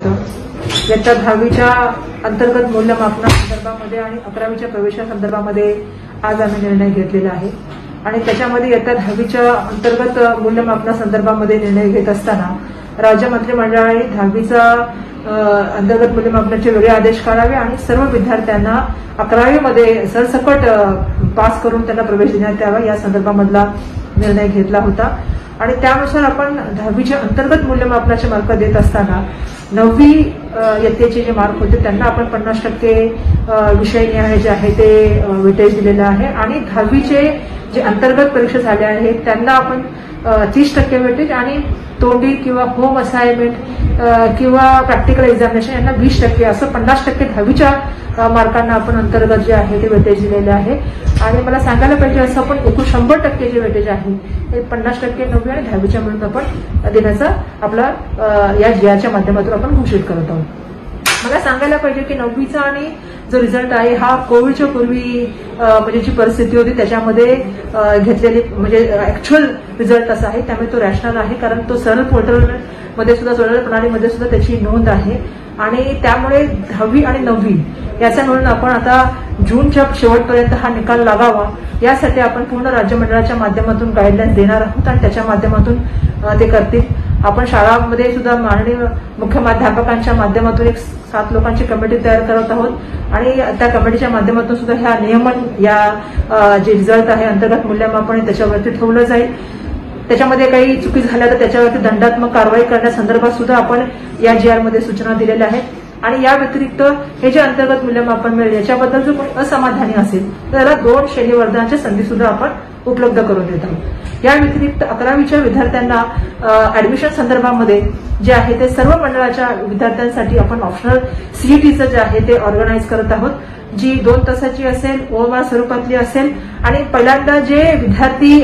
इयत्ता दहावीच्या अंतर्गत मूल्यमापनासंदर्भामध्ये आणि अकरावीच्या प्रवेशासंदर्भामध्ये आज आम्ही निर्णय घेतलेला आहे. आणि त्याच्यामध्ये इयत्ता दहावीच्या अंतर्गत मूल्यमापना संदर्भामध्ये निर्णय घेत असताना राज्य मंत्रिमंडळाने दहावीचा अंतर्गत मूल्यमापनाचे वेगळे आदेश काढावे आणि सर्व विद्यार्थ्यांना अकरावीमध्ये सरसकट पास करून त्यांना प्रवेश देण्यात यावा या संदर्भामधला निर्णय घेतला होता. आणि त्यानुसार आपण दहावीच्या अंतर्गत मूल्यमापनाचे मार्क देत असताना नववी इयत्तेचे जे मार्क होते त्यांना आपण पन्नास टक्के विषय निहाय जे आहे ते वेटेज दिलेलं आहे. आणि दहावीचे जे अंतर्गत परीक्षा झाल्या आहेत त्यांना आपण तीस टक्के वेटेज आणि तोंडी किंवा होम असाइनमेंट किंवा प्रॅक्टिकल एक्झामिनेशन यांना वीस टक्के असं पन्नास टक्के दहावीच्या मार्कांना आपण अंतर्गत जे आहे ते वेटेज दिलेले आहे. आणि मला सांगायला पाहिजे असं आपण एकूण शंभर टक्के जे वेटेज आहे ते पन्नास टक्के नववी आणि दहावीच्या मिळून आपण देण्याचा आपला या जियाच्या माध्यमातून आपण घोषित करत आहोत. मला सांगायला पाहिजे की नववीचा आणि जो रिझल्ट आहे हा कोविडच्या पूर्वी म्हणजे जी परिस्थिती होती त्याच्यामध्ये घेतलेली म्हणजे ऍक्च्युअल रिझल्ट असा आहे त्यामुळे तो रॅशनल आहे कारण तो सरळ मध्ये सुद्धा सोलर प्रणालीमध्ये सुद्धा त्याची नोंद आहे. आणि त्यामुळे दहावी आणि नववी याचा मिळून आपण आता जूनच्या शेवटपर्यंत हा निकाल लागावा. यासाठी आपण पूर्ण राज्य मंडळाच्या माध्यमातून गाईडलाईन देणार आहोत आणि त्याच्या माध्यमातून ते करतील. आपण शाळांमध्ये सुद्धा माननीय मुख्यध्यापकांच्या माध्यमातून एक सात लोकांची कमिटी तयार करत आहोत. आणि त्या कमिटीच्या माध्यमातून सुद्धा ह्या नियमन या जे रिझल्ट आहे अंतर्गत मूल्यमापन त्याच्यावरती ठेवलं जाईल. त्याच्यामध्ये काही चुकी झाल्या तर त्याच्यावरती दंडात्मक कारवाई करण्यासंदर्भात सुद्धा आपण या जी मध्ये सूचना दिलेल्या आहेत. आणि या व्यतिरिक्त हे जे अंतर्गत मूल्यमापन मिळेल याच्याबद्दल जर कोणी असमाधानी असेल तर त्याला दोन श्रेणीवर्धनाच्या संधी सुद्धा आपण उपलब्ध करून देत आहोत. या व्यतिरिक्त अकरावीच्या विद्यार्थ्यांना ऍडमिशन संदर्भामध्ये जे आहे ते सर्व मंडळाच्या विद्यार्थ्यांसाठी आपण ऑप्शनल सीईटीचं जे आहे ते ऑर्गनाईज करत आहोत जी दोन तासाची असेल ओएमआर स्वरूपातली असेल. आणि पहिल्यांदा जे विद्यार्थी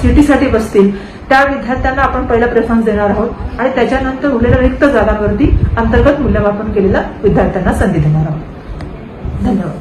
सीईटीसाठी बसतील त्या विद्यार्थ्यांना आपण पहिला प्रेफरन्स देणार आहोत आणि त्याच्यानंतर उरलेल्या रिक्त जागांवरती अंतर्गत मूल्यमापन केलेल्या विद्यार्थ्यांना संधी देणार आहोत. धन्यवाद.